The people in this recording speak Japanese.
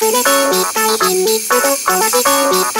触れてみたい秘密ぶっ壊してみたい